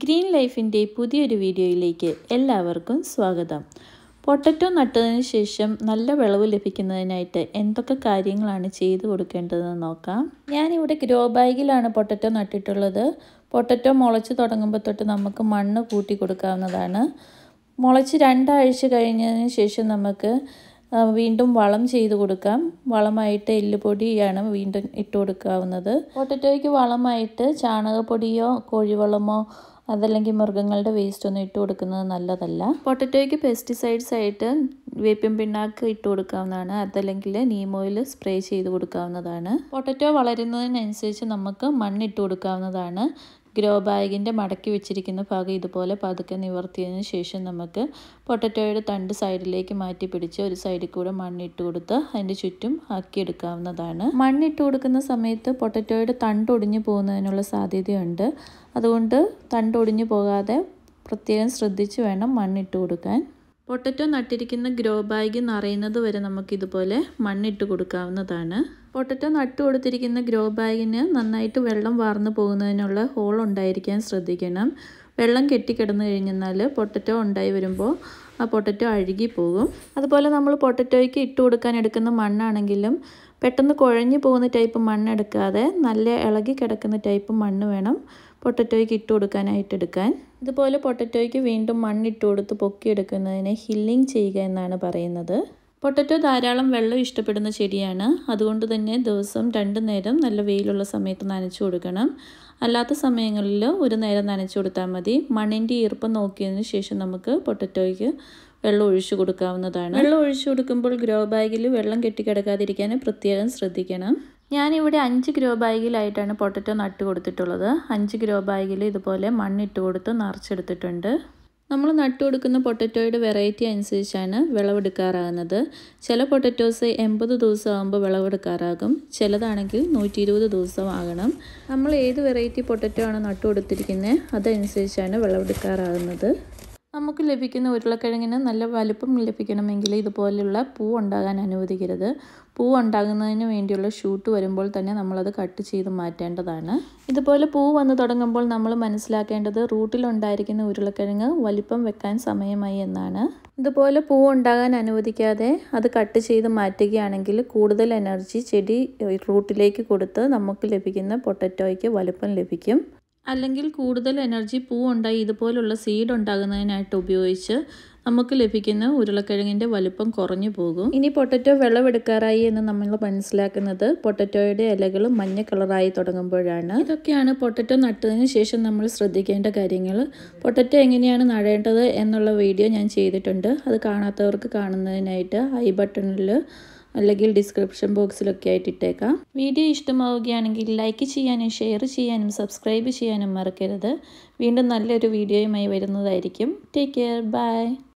Green ലൈഫിന്റെ പുതിയൊരു വീഡിയോയിലേക്ക് എല്ലാവർക്കും സ്വാഗതം. പൊട്ടറ്റോ നട്ടതിന് ശേഷം നല്ല വിളവ് ലഭിക്കുന്നതിനായിട്ട് എന്തൊക്കെ കാര്യങ്ങളാണ് ചെയ്തു കൊടുക്കേണ്ടതെന്ന് നോക്കാം. ഞാനിവിടെ ഗ്രോ ബാഗിലാണ് പൊട്ടറ്റോ നട്ടിട്ടുള്ളത്. പൊട്ടറ്റോ മുളച്ച് തുടങ്ങുമ്പോൾ തൊട്ട് നമുക്ക് മണ്ണ് കൂട്ടി കൊടുക്കാവുന്നതാണ്. മുളച്ച് രണ്ടാഴ്ച കഴിഞ്ഞതിന് ശേഷം നമുക്ക് വീണ്ടും വളം ചെയ്ത് കൊടുക്കാം. വളമായിട്ട് എല്ലുപൊടിയാണ് വീണ്ടും ഇട്ട് കൊടുക്കാവുന്നത്. പൊട്ടറ്റോയ്ക്ക് വളമായിട്ട് ചാണകപ്പൊടിയോ കോഴിവളമോ അതല്ലെങ്കിൽ മൃഗങ്ങളുടെ വേസ്റ്റ് ഒന്നും ഇട്ട് കൊടുക്കുന്നത് നല്ലതല്ല. പൊട്ടറ്റോയ്ക്ക് പെസ്റ്റിസൈഡ്സ് ആയിട്ട് വേപ്പിൻ പിണ്ണാക്ക് ഇട്ട് കൊടുക്കാവുന്നതാണ്. അതല്ലെങ്കിൽ നീമോയിൽ സ്പ്രേ ചെയ്ത് കൊടുക്കാവുന്നതാണ്. പൊട്ടറ്റോ വളരുന്നതിനനുസരിച്ച് നമുക്ക് മണ്ണിട്ട് കൊടുക്കാവുന്നതാണ്. ഗ്രോ ബാഗിന്റെ മടക്കി വെച്ചിരിക്കുന്ന ഭാഗം ഇതുപോലെ പതുക്കെ നിവർത്തിയതിന് ശേഷം നമുക്ക് പൊട്ടറ്റോയുടെ തണ്ട് സൈഡിലേക്ക് മാറ്റി പിടിച്ച് ഒരു സൈഡിൽ കൂടെ മണ്ണിട്ട് കൊടുത്ത് അതിന്റെ ചുറ്റും ആക്കിയെടുക്കാവുന്നതാണ്. മണ്ണിട്ട് കൊടുക്കുന്ന സമയത്ത് പൊട്ടറ്റോയുടെ തണ്ട് ഒടിഞ്ഞു പോകുന്നതിനുള്ള സാധ്യതയുണ്ട്. അതുകൊണ്ട് തണ്ട് ഒടിഞ്ഞു പോകാതെ പ്രത്യേകം ശ്രദ്ധിച്ച് വേണം മണ്ണിട്ട് കൊടുക്കാൻ. പൊട്ടറ്റോ നട്ടിരിക്കുന്ന ഗ്രോ ബാഗ് നിറയുന്നത് വരെ നമുക്കിതുപോലെ മണ്ണിട്ട് കൊടുക്കാവുന്നതാണ്. പൊട്ടറ്റോ നട്ടു കൊടുത്തിരിക്കുന്ന ഗ്രോ ബാഗിന് നന്നായിട്ട് വെള്ളം വാർന്നു പോകുന്നതിനുള്ള ഹോൾ ഉണ്ടായിരിക്കാൻ ശ്രദ്ധിക്കണം. വെള്ളം കെട്ടിക്കിടന്നു കഴിഞ്ഞെന്നാൽ പൊട്ടറ്റോ ഉണ്ടായി വരുമ്പോൾ ആ പൊട്ടറ്റോ അഴുകി പോകും. അതുപോലെ നമ്മൾ പൊട്ടറ്റോയ്ക്ക് ഇട്ട് കൊടുക്കാൻ എടുക്കുന്ന മണ്ണാണെങ്കിലും പെട്ടെന്ന് കുഴഞ്ഞു പോകുന്ന ടൈപ്പ് മണ്ണെടുക്കാതെ നല്ല ഇളകി കിടക്കുന്ന ടൈപ്പ് മണ്ണ് വേണം. പൊട്ടറ്റോയ്ക്ക് ഇട്ട് കൊടുക്കാനായിട്ട് എടുക്കാൻ. ഇതുപോലെ പൊട്ടറ്റോയ്ക്ക് വീണ്ടും മണ്ണിട്ട് കൊടുത്ത് പൊക്കിയെടുക്കുന്നതിനെ ഹില്ലിംഗ് ചെയ്യുക എന്നാണ് പറയുന്നത്. പൊട്ടറ്റോ ധാരാളം വെള്ളം ഇഷ്ടപ്പെടുന്ന ചെടിയാണ്. അതുകൊണ്ട് തന്നെ ദിവസം രണ്ട് നേരം നല്ല വെയിലുള്ള സമയത്ത് നനച്ചു കൊടുക്കണം. അല്ലാത്ത സമയങ്ങളിൽ ഒരു നേരം നനച്ചു കൊടുത്താൽ മതി. മണ്ണിന്റെ ഈർപ്പം നോക്കിയതിന് ശേഷം നമുക്ക് പൊട്ടറ്റോയ്ക്ക് വെള്ളം ഒഴിച്ചു കൊടുക്കാവുന്നതാണ്. വെള്ളം ഒഴിച്ചു കൊടുക്കുമ്പോൾ ഗ്രോ ബാഗിൽ വെള്ളം കെട്ടിക്കിടക്കാതിരിക്കാൻ പ്രത്യേകം ശ്രദ്ധിക്കണം. ഞാനിവിടെ അഞ്ച് ഗ്രോ ബാഗിലായിട്ടാണ് പൊട്ടറ്റോ നട്ട് കൊടുത്തിട്ടുള്ളത്. അഞ്ച് ഗ്രോ ബാഗിൽ ഇതുപോലെ മണ്ണിട്ട് കൊടുത്ത് നിറച്ചെടുത്തിട്ടുണ്ട്. നമ്മൾ നട്ടു കൊടുക്കുന്ന പൊട്ടറ്റോയുടെ വെറൈറ്റി അനുസരിച്ചാണ് വിളവെടുക്കാറാകുന്നത്. ചില പൊട്ടറ്റോസ് എൺപത് ദിവസം ആകുമ്പോൾ വിളവെടുക്കാറാകും. ചിലതാണെങ്കിൽ നൂറ്റി ഇരുപത് ദിവസം നമ്മൾ ഏത് വെറൈറ്റി പൊട്ടറ്റോ ആണ് നട്ടു കൊടുത്തിരിക്കുന്നത് അതനുസരിച്ചാണ് വിളവെടുക്കാറാകുന്നത്. നമുക്ക് ലഭിക്കുന്ന ഉരുളക്കിഴങ്ങിന് നല്ല വലുപ്പം ലഭിക്കണമെങ്കിൽ ഇതുപോലെയുള്ള പൂ ഉണ്ടാകാൻ അനുവദിക്കരുത്. പൂ ഉണ്ടാകുന്നതിന് വേണ്ടിയുള്ള ഷൂട്ട് വരുമ്പോൾ തന്നെ നമ്മളത് കട്ട് ചെയ്ത് മാറ്റേണ്ടതാണ്. ഇതുപോലെ പൂ വന്ന് തുടങ്ങുമ്പോൾ നമ്മൾ മനസ്സിലാക്കേണ്ടത് റൂട്ടിലുണ്ടായിരിക്കുന്ന ഉരുളക്കിഴങ്ങ് വലിപ്പം വെക്കാൻ സമയമായി എന്നാണ്. ഇതുപോലെ പൂ ഉണ്ടാകാൻ അനുവദിക്കാതെ അത് കട്ട് ചെയ്ത് മാറ്റുകയാണെങ്കിൽ കൂടുതൽ എനർജി ചെടി റൂട്ടിലേക്ക് കൊടുത്ത് നമുക്ക് ലഭിക്കുന്ന പൊട്ടറ്റോയ്ക്ക് വലുപ്പം ലഭിക്കും. അല്ലെങ്കിൽ കൂടുതൽ എനർജി പൂവുണ്ടായി ഇതുപോലുള്ള സീഡ് ഉണ്ടാകുന്നതിനായിട്ട് ഉപയോഗിച്ച് നമുക്ക് ലഭിക്കുന്ന ഉരുളക്കിഴങ്ങിന്റെ വലുപ്പം കുറഞ്ഞു പോകും. ഇനി പൊട്ടറ്റോ വിളവെടുക്കാറായി എന്ന് നമ്മൾ മനസ്സിലാക്കുന്നത് പൊട്ടറ്റോയുടെ ഇലകൾ മഞ്ഞ കളറായി തുടങ്ങുമ്പോഴാണ്. ഇതൊക്കെയാണ് പൊട്ടറ്റോ നട്ടതിന് ശേഷം നമ്മൾ ശ്രദ്ധിക്കേണ്ട കാര്യങ്ങൾ. പൊട്ടറ്റോ എങ്ങനെയാണ് നടേണ്ടത് എന്നുള്ള വീഡിയോ ഞാൻ ചെയ്തിട്ടുണ്ട്. അത് കാണാത്തവർക്ക് കാണുന്നതിനായിട്ട് ഐ ബട്ടണിൽ അല്ലെങ്കിൽ ഡിസ്ക്രിപ്ഷൻ ബോക്സിലൊക്കെ ആയിട്ട് ഇട്ടേക്കാം. വീഡിയോ ഇഷ്ടമാവുകയാണെങ്കിൽ ലൈക്ക് ചെയ്യാനും ഷെയർ ചെയ്യാനും സബ്സ്ക്രൈബ് ചെയ്യാനും മറക്കരുത്. വീണ്ടും നല്ലൊരു വീഡിയോയുമായി വരുന്നതായിരിക്കും. Take care bye